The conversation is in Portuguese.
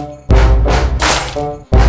Música